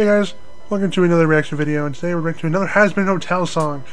Hey guys, welcome to another reaction video, and today we're going to another Hazbin Hotel song.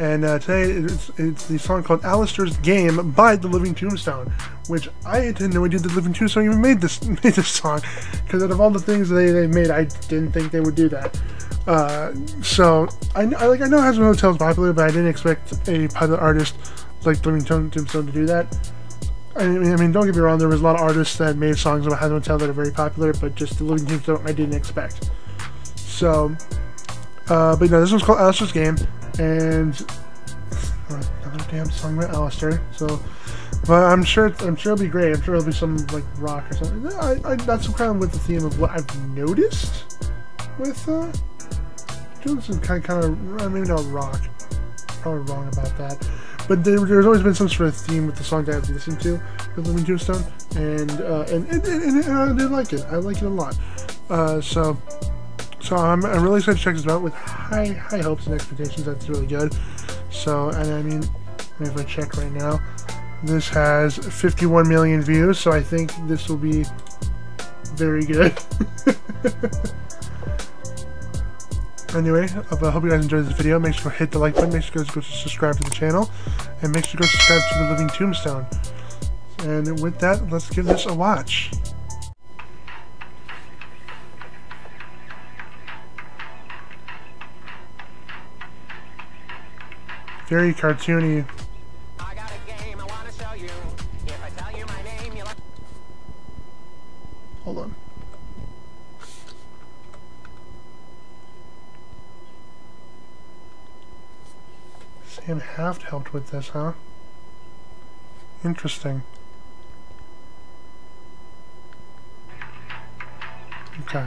And uh, today it's, it's the song called Alastor's Game by The Living Tombstone, which I didn't know did The Living Tombstone even made this made this song, because out of all the things they, they made, I didn't think they would do that. Uh, so I, I like I know Hazbin Hotel is popular, but I didn't expect a popular artist like The Living Tombstone to do that. I mean, I mean, don't get me wrong. There was a lot of artists that made songs about Hazbin Hotel that are very popular, but just The Living Tombstone, I didn't expect. So, uh, but no, this one's called Alastor's Game, and another damn song by Alastor. So, but I'm sure I'm sure it'll be great. I'm sure it'll be some like rock or something. I, I that's kind of with the theme of what I've noticed with uh, doing some kind of, kind of uh, maybe not rock. Probably wrong about that. But there, there's always been some sort of theme with the songs I've listened to with Living Tombstone, and uh, and, and, and, and I did like it. I like it a lot. Uh, so so um, I'm, I'm really excited to check this out with high high hopes and expectations. That's really good. So and I mean, if I check right now, this has 51 million views. So I think this will be very good. anyway, I hope you guys enjoyed this video. Make sure to hit the like button. Make sure to go subscribe to the channel, and make sure to go subscribe to the Living Tombstone. And with that, let's give this a watch. Very cartoony. Hold on. Sam Haft helped with this, huh? Interesting. Okay.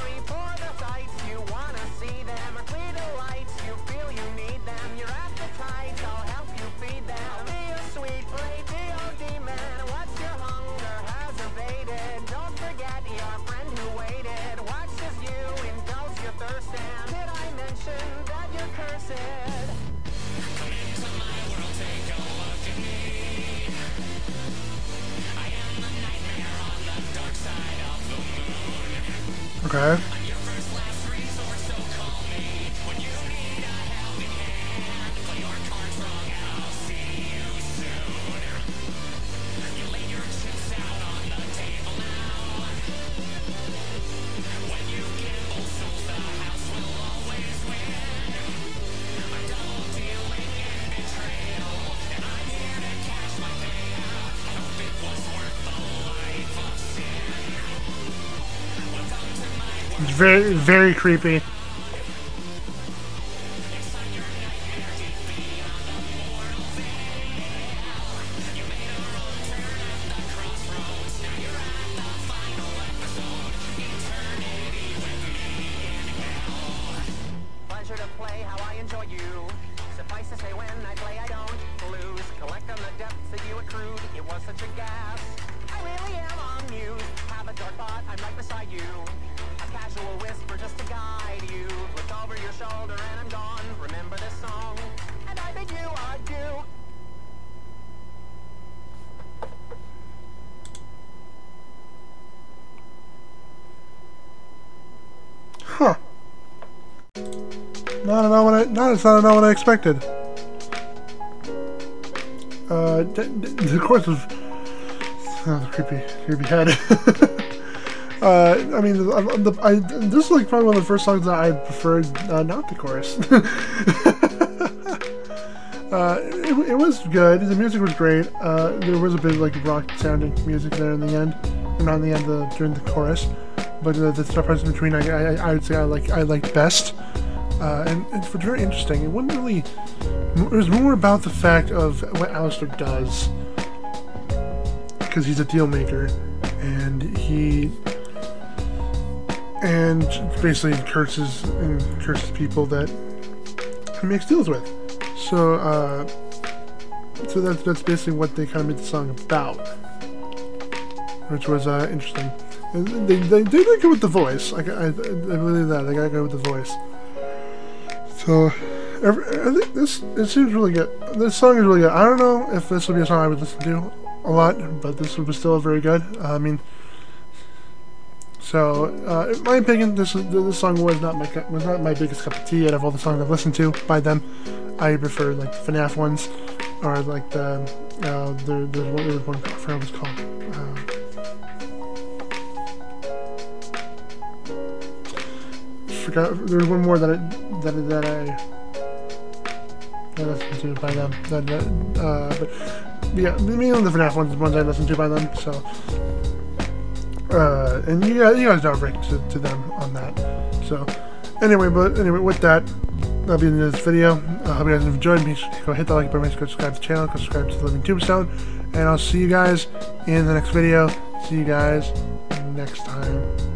depths that very. It was such a gas. I really am amused. Have a dark thought, I'm right beside you casual whisper just to guide you. Look over your shoulder and I'm gone. Remember this song, and I bid you adieu. Huh. Not at all what I, not, it's not at all what I expected. Uh, the course of That was creepy, creepy head. uh, I mean, the, the, I, this is like probably one of the first songs that I preferred uh, not the chorus. uh, it, it was good. The music was great. Uh, there was a bit of like rock sounding music there in the end, not in the end, the, during the chorus. But uh, the stuff in between, I, I, I would say I like I liked best. Uh, and it was very interesting. It wasn't really. It was more about the fact of what Alastor does, because he's a deal maker, and he and basically curses and curses people that he makes deals with. So, uh, so that's that's basically what they kind of made the song about, which was uh, interesting. And They, they, they did good with the voice. I, I, I believe that they got good with the voice. So, every, I think this it seems really good. This song is really good. I don't know if this would be a song I would listen to a lot, but this was still very good. I mean, so uh, in my opinion, this is, this song was not my was not my biggest cup of tea out of all the songs I've listened to by them. I prefer like the FNAF ones, or like the uh, there's one there was one I what called. Uh, forgot there was one more that I, that that I that I listened to by them. That, that uh, but yeah, and the FNAF ones, the ones I listened to by them. So, uh, and you guys, you guys know Rick to, to them on that. So, anyway, but anyway, with that, that'll be the end of this video. I hope you guys enjoyed. Make sure go hit that like button, make sure subscribe to the channel, subscribe to the Living Tombstone, and I'll see you guys in the next video. See you guys next time.